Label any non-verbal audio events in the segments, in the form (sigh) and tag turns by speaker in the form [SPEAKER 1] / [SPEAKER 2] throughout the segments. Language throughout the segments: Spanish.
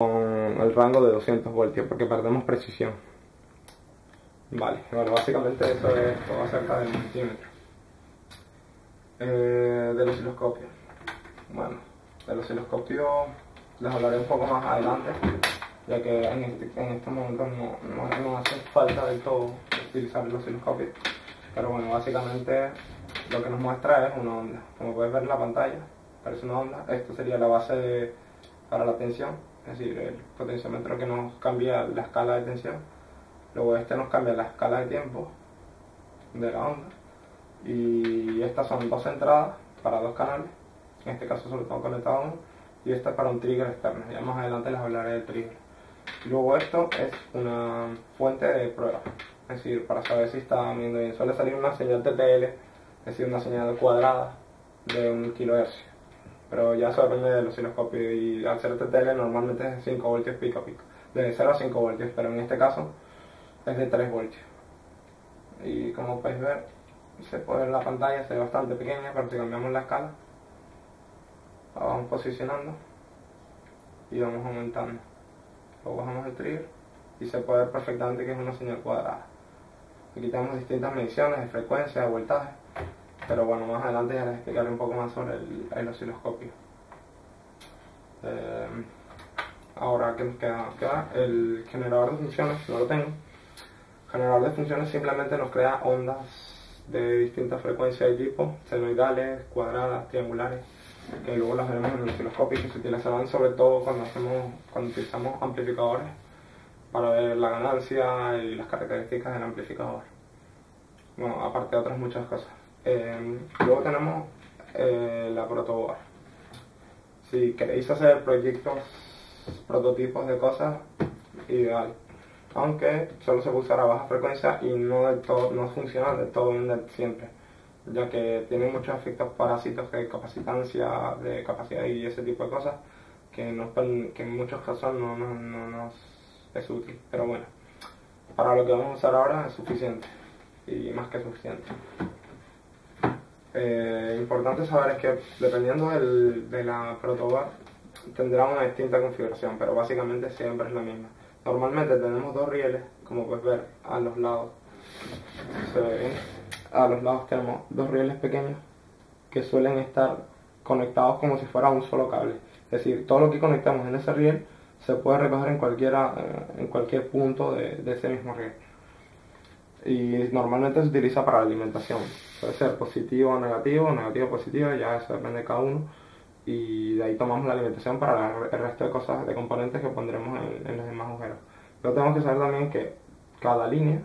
[SPEAKER 1] con el rango de 200 voltios porque perdemos precisión. Vale, bueno, básicamente eso es todo acerca del multímetro. Eh, del osciloscopio. Bueno, del osciloscopio les hablaré un poco más adelante, ya que en este, en este momento no, no, hace falta del todo utilizar el osciloscopio. Pero bueno, básicamente lo que nos muestra es una onda. Como puedes ver en la pantalla, parece una onda. Esto sería la base para la tensión, es decir, el potenciómetro que nos cambia la escala de tensión. Luego este nos cambia la escala de tiempo de la onda. Y estas son dos entradas para dos canales. En este caso solo tengo conectado uno. Y esta es para un trigger externo. Ya más adelante les hablaré del trigger. Luego esto es una fuente de prueba. Es decir, para saber si está viendo bien. Suele salir una señal TTL, es decir, una señal cuadrada de un kilohertz pero ya eso depende del osciloscopio y al ser TTL normalmente es de 5 voltios pico a pico, de 0 a 5 voltios, pero en este caso es de 3 voltios. Y como podéis ver, se puede ver la pantalla, se ve bastante pequeña, pero si cambiamos la escala, la vamos posicionando y vamos aumentando. Luego bajamos el trigger y se puede ver perfectamente que es una señal cuadrada. Aquí tenemos distintas mediciones de frecuencia, de voltaje pero bueno, más adelante ya les explicaré un poco más sobre el, osciloscopio. Eh, ahora, ¿qué nos queda? el generador de funciones, no lo tengo. El generador de funciones simplemente nos crea ondas de distintas frecuencias y tipo, senoidales, cuadradas, triangulares, que luego las veremos en el osciloscopio que se utilizarán sobre todo cuando, hacemos, cuando utilizamos amplificadores para ver la ganancia y las características del amplificador. Bueno, aparte de otras muchas cosas. Em, luego tenemos eh, la protoboard. Si queréis hacer proyectos, prototipos de cosas, ideal. Aunque solo se puede usar a baja frecuencia y no del todo, no funciona del todo bien siempre, ya que tiene muchos efectos parásitos de capacitancia, de capacidad y ese tipo de cosas que, que en muchos casos no, no, no nos es útil. Pero bueno, para lo que vamos a usar ahora es suficiente y más que suficiente. Eh, importante saber es que dependiendo de la protobar tendrá una distinta configuración, pero básicamente siempre es la misma. Normalmente tenemos dos rieles, como puedes ver a los lados. A los lados tenemos dos rieles pequeños que suelen estar conectados como si fuera un solo cable. Es decir, todo lo que conectamos en ese riel se puede recoger en, cualquiera, eh, en cualquier punto de ese mismo riel y normalmente se utiliza para la alimentación. Puede ser positivo o negativo, negativo o positivo, ya eso depende de cada uno. Y de ahí tomamos la alimentación para el resto de cosas, de componentes que pondremos en, los demás agujeros. Pero tenemos que saber también que cada línea,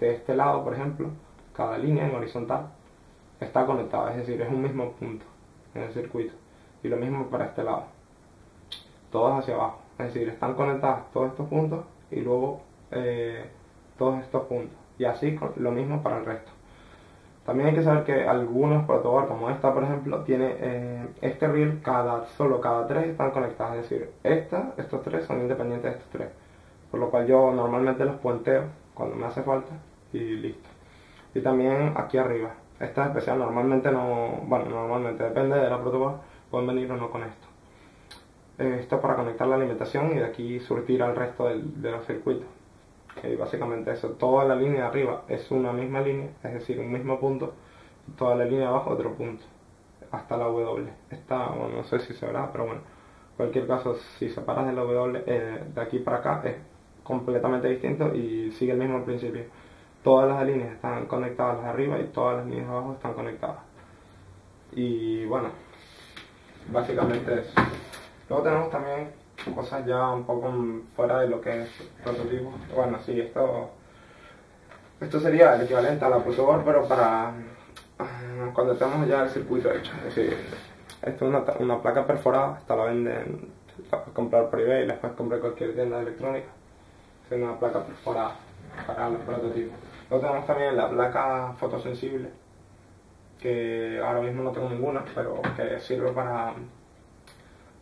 [SPEAKER 1] de este lado por ejemplo, cada línea en horizontal está conectada, es decir, es un mismo punto en el circuito. Y lo mismo para este lado. Todos hacia abajo. Es decir, están conectados todos estos puntos y luego eh, todos estos puntos. Y así lo mismo para el resto. También hay que saber que algunos protoboards, como esta por ejemplo, tiene eh, este reel, cada, solo cada tres están conectados. Es decir, esta, estos tres son independientes de estos tres. Por lo cual yo normalmente los puenteo cuando me hace falta y listo. Y también aquí arriba. Esta especial normalmente no, bueno, normalmente depende de la protoboard, pueden venir o no con esto. Esto es para conectar la alimentación y de aquí surtir al resto de los circuitos que básicamente eso, toda la línea de arriba es una misma línea, es decir, un mismo punto, toda la línea de abajo otro punto, hasta la W. Esta, no sé si se verá, pero bueno, en cualquier caso, si separas de la W eh, de aquí para acá es completamente distinto y sigue el mismo principio. Todas las líneas están conectadas las arriba y todas las líneas de abajo están conectadas. Y bueno, básicamente eso. Luego tenemos también cosas ya un poco fuera de lo que es prototipo. Bueno, sí, esto, esto sería el equivalente a la protoboard, pero para ah, cuando tenemos ya el circuito hecho. Es decir, esto es una, una placa perforada, esta la venden, la puedes comprar por eBay, la puedes comprar cualquier tienda electrónica. Es una placa perforada para los prototipos. Luego tenemos también la placa fotosensible, que ahora mismo no tengo ninguna, pero que sirve para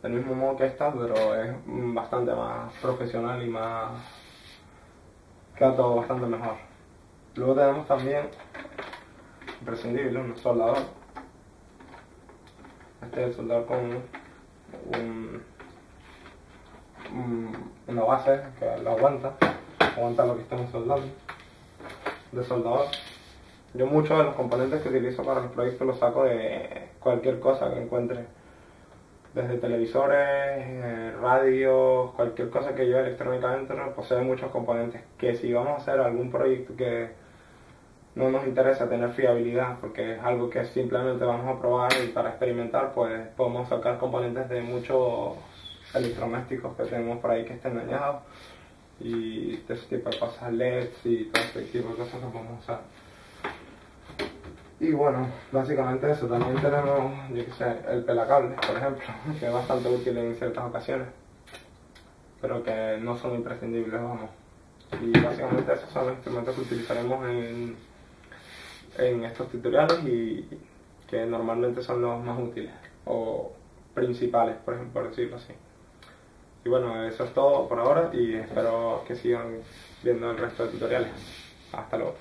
[SPEAKER 1] del mismo modo que esta, pero es bastante más profesional y más... todo bastante mejor. Luego tenemos también, imprescindible, un soldador. Este es el soldador con un, una base que lo aguanta, aguanta lo que estamos soldando, de soldador. Yo muchos de los componentes que utilizo para los proyectos los saco de cualquier cosa que encuentre, desde televisores, radios, cualquier cosa que yo electrónicamente posee muchos componentes que si vamos a hacer algún proyecto que no nos interesa tener fiabilidad porque es algo que simplemente vamos a probar y para experimentar pues podemos sacar componentes de muchos electrodomésticos que tenemos por ahí que estén dañados y de ese tipo de cosas, LEDs y todo ese tipo de cosas que podemos usar. Y bueno, básicamente eso. También tenemos, el pelacable, por ejemplo, (laughs) que es bastante útil en ciertas ocasiones, pero que no son imprescindibles, vamos. Y básicamente esos son los instrumentos que utilizaremos en, en estos tutoriales y que normalmente son los más útiles o principales, por ejemplo, por decirlo así. Y bueno, eso es todo por ahora y espero que sigan viendo el resto de tutoriales. Hasta luego.